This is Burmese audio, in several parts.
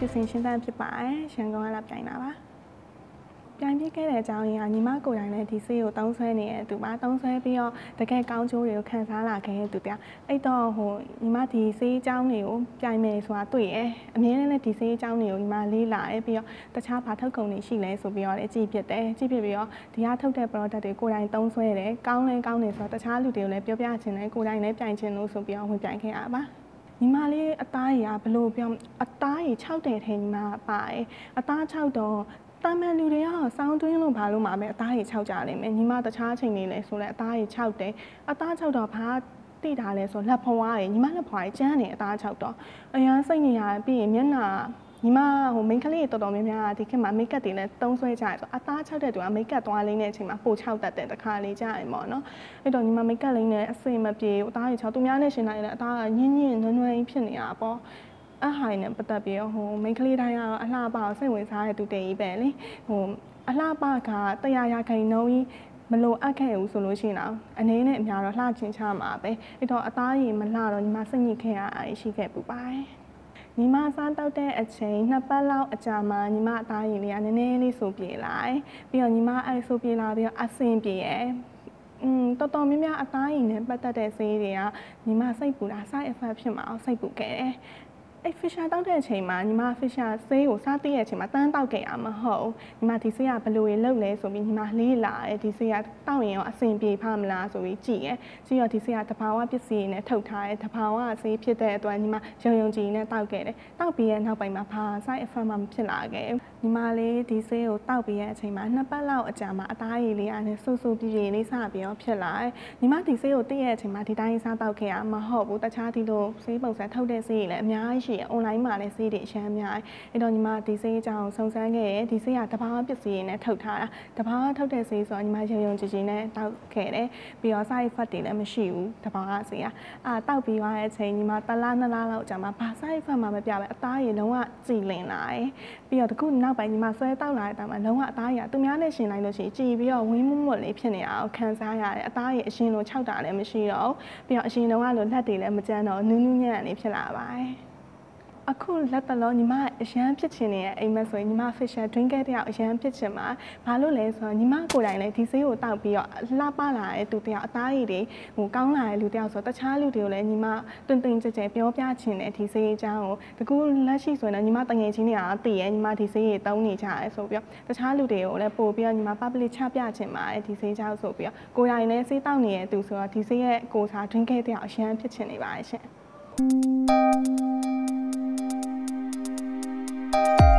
ရှင်းသန့်ဖြစ်ပါတယ်ရန်ကုန်ကလာပြိုင်တာပါပြိုင်ပြခဲ့တဲ့အကြောင်းရင်းကညီမကိုယ်တိုင်လည်းဒီဆေးကိုသုံးဆွဲနေတဲ့သူပါသုံးဆွဲပြီးတော့တကယ်ကောင်းကျိုးတွေကိုခံစားလာခဲ့တဲ့သူပြအဲ့တော့ဟိုညီမဒီဆေးအကြောင်းတွေကိုပြိုင်မယ်ဆိုတာတွေ့ရအမြဲတမ်းလည်းဒီဆေးအကြောင်းတွေကိုညီမလေးလာရပြီးတော့တခြားဘာထုတ်ကုန်တွေရှိလဲဆိုပြီးတော့လည်းကြည့်ဖြစ်တယ်ကြည့်ဖြစ်ပြီးတော့ဒီကထုတ်တဲ့ product တွေကိုယ်တိုင်သုံးဆွဲတယ်ကောင်းလဲကောင်းတယ်ဆိုတော့တခြားလူတွေကိုလည်းပြောပြချင်တယ်ကိုယ်တိုင်လည်းပြိုင်ချင်လို့ဆိုပြီးတော့ဝင်ပြိုင်ခဲ့ရပါ ညီမလေးအသားကြီးကဘလို့ပြောအသားကြီး6တယ်ထဲညီမပါတယ်အသား6တော့တာမန်လူတွေကစောင်းတွင်းလို့ဘာလို့မှပဲအသားကြီး6ကြလိမ့်မယ်ညီမတခြားအချိန်လေးလဲဆိုလဲအသားကြီး6တယ်အသား6တော့ဘာတိတာလဲဆိုလက်ဖွားရယ်ညီမလက်ဖွားရယ်ကျန်းနေအသား6တော့အရန်စိတ်နေရပြီးရင်မျက်နှာ ညီမဟိုမိန်းကလေးတော်တော်များများဒီခေတ်မှာမိတ်ကပ်တွေလည်းသုံးဆွဲကြရဆိုအသား6တဲ့သူကမိတ်ကပ်သွားလင်းတဲ့အချိန်မှာပို6တက်တဲ့တခါလေးကြရင်ပေါ့နော်အဲ့တော့ညီမမိတ်ကပ်လင်းနဲ့အစင်မပြေအသားကြီး6သူများနဲ့ရှင်တိုင်းလည်းအသားကညင်းညင်းနွမ်းနွမ်းဖြစ်နေတာပေါ့အဟိုင်းနဲ့ပတ်သက်ပြီးတော့ဟိုမိန်းကလေးတိုင်းကတော့အလှပကိုစိတ်ဝင်စားတဲ့သူတည်းကြီးပဲလေဟိုအလှပကတရားရခိုင်နှုံးကြီးမလိုအပ်ခဲ့ဘူးဆိုလို့ရှိရင်တော့အနေနဲ့အများတော့လှချင်းချမှာပဲအဲ့တော့အသားရည်မလှတော့ညီမစိတ်ညစ်ခဲ့ရအားရှိခဲ့ပူပါတယ် ညီမစားတောက်တဲ့အချိန်နှစ်ပတ်လောက်အကြာမှာညီမအသားရည်လေးကနည်းနည်းလေးဆိုပြေလိုက်ပြီးတော့ညီမအဲ့ဆိုပြေလာပြီးတော့အဆင်ပြေရဲ့อืมတော်တော်များများအသားရည်နဲ့ပတ်သက်တဲ့ဆေးတွေကညီမစိတ်ပူတာ side effect ဖြစ်မှာအောင်စိတ်ပူခဲ့တယ် အဲ့ Fisher တောက်တဲ့အချိန်မှာညီမ Fisher ဆေးကိုစားသိတဲ့အချိန်မှာတန်းတောက်ခဲ့ရမဟုတ်ညီမဒီဆေးကဘယ်လိုရေလုပ်လဲဆိုပြီးညီမလေးလာတယ်ဒီဆေးကတောက်ရင်ရောအဆင်ပြေဖမလားဆိုပြီးကြည့်ရကြည့်ရောဒီဆေးကတဘာဝပစ္စည်းနဲ့ထုတ်ထားတယ်တဘာဝဆေးဖြစ်တဲ့အတွက်ညီမယုံယုံကြည်နဲ့တောက်ခဲ့တယ်တောက်ပြီးရဲ့နောက်ပိုင်းမှာဘာ side effect မှမဖြစ်လာခဲ့ညီမလေးဒီဆေးကိုတောက်ပြီးရဲ့အချိန်မှာနှစ်ပတ်လောက်အကြာမှာအသားရည်လေးအားနဲ့ဆူဆူပြည့်ပြည့်လေးစပြီးတော့ဖြစ်လာတယ်ညီမဒီဆေးကိုသိရဲ့အချိန်မှာဒီတိုင်းစားတောက်ခဲ့ရမဟုတ်ဘူးတခြားဒီလိုဆေးပုံစံထုတ်တဲ့ဆေးတွေလည်းအများကြီးရှိရ online မှာလည်းဆေးတွေအများအများအဲ့တော့ညီမဒီဆေးအကြောင်းစုံစမ်းခဲ့ရဒီဆေးကတဘာပစ္စည်းတွေနဲ့ထုတ်ထားတာတဘာထုတ်တဲ့ဆေးဆိုတော့ညီမရုံရုံကြည်ကြည်နဲ့တောက်ခဲ့တယ်ပြီးတော့ side effect တွေလည်းမရှိဘူးတဘာကဆေးကအာတောက်ပြီးသွားတဲ့အချိန်ညီမတလားနှစ်လားလောက်ကြာမှာဘာ side effect မှမပြပဲအသားရည်လုံးဝကြည်လင်လာတယ်ပြီးတော့တခုနောက်ပိုင်းညီမဆွဲတောက်လာတဲ့အတိုင်းမှာလုံးဝအသားရည်သူများနဲ့ရှင်လိုက်လို့ရှိရင်ကြည်ပြီးတော့ဝင်းမွတ်လေးဖြစ်နေတာကိုခံစားရတယ်အသားရည်အရှင်လိုခြောက်တာလည်းမရှိတော့ပြီးတော့အရှင်လုံးကလိုလက်တွေလည်းမကြမ်းတော့နူးနူးညံ့နေဖြစ်လာပါတယ် အခုလက်တလုံးညီမအရန်ဖြစ်ချင်နေတဲ့အိမ်မက်ဆိုရင်ညီမ Fisher drink တဲ့တယောက်အရန်ဖြစ်ချင်မှာဘာလို့လဲဆိုတော့ညီမကိုယ်တိုင်လည်းဒီဆေးကိုတောက်ပြီးတော့လှပလာတဲ့သူတယောက်အသားရည်တွေဟိုကောင်းလာတဲ့လူတယောက်ဆိုတော့တခြားလူတွေကိုလည်းညီမတွင်တွင်ကြဲကြဲပြောပြချင်တဲ့ဒီဆေးအကြောင်းကိုတကူလက်ရှိဆိုရင်ညီမတငယ်ချင်းတွေကတည်ရဲ့ညီမဒီဆေးတွေတောင်းနေကြရဲဆိုပြီးတော့တခြားလူတွေကိုလည်းပို့ပြီးတော့ညီမ public ချပြချင်ပါတယ်ဒီဆေးကြောင့်ဆိုပြီးတော့ကိုယ်တိုင်လည်းဆေးတောက်နေတဲ့သူဆိုတော့ဒီဆေးရဲ့ကိုစား drink တဲ့တယောက်အရန်ဖြစ်ချင်နေပါတယ်ရှင်အား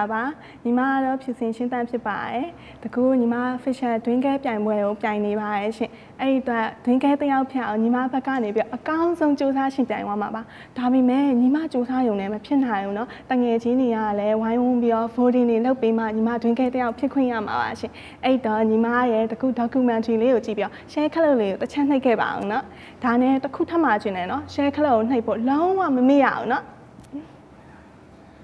ပဲမင်္ဂလာပါညီမကတော့ဖြူစင်ရှင်းတန်းဖြစ်ပါတယ်တကူညီမ Fisher Drink ပြိုင်ပွဲကိုပြိုင်နေပါတယ်ရှင်အဲ့ဒီအတွက် Drink တယောက်ဖြစ်အောင်ညီမဘက်ကနေပြီးအကောင်းဆုံးစူးစမ်းရှင်ပြိုင်သွားမှာပါဒါပေမဲ့ညီမစူးစမ်းရုံနဲ့မဖြစ်နိုင်ဘူးเนาะတငယ်ချင်းတွေကလည်းဝိုင်းဝန်းပြီးတော့ voting တွေလုပ်ပေးမှညီမ Drink တယောက်ဖြစ်ခွင့်ရမှာပါရှင်အဲ့တော့ညီမရဲ့တကူ documentary လေးကိုကြည့်ပြီးတော့ share ခလုတ်လေးကိုတစ်ချက်နှိပ်ခဲ့ပါအောင်เนาะဒါနဲ့တခုထပ်မှကျင်တယ်เนาะ share ခလုတ်ကိုနှိပ်ဖို့လုံးဝမမေ့ရအောင်เนาะ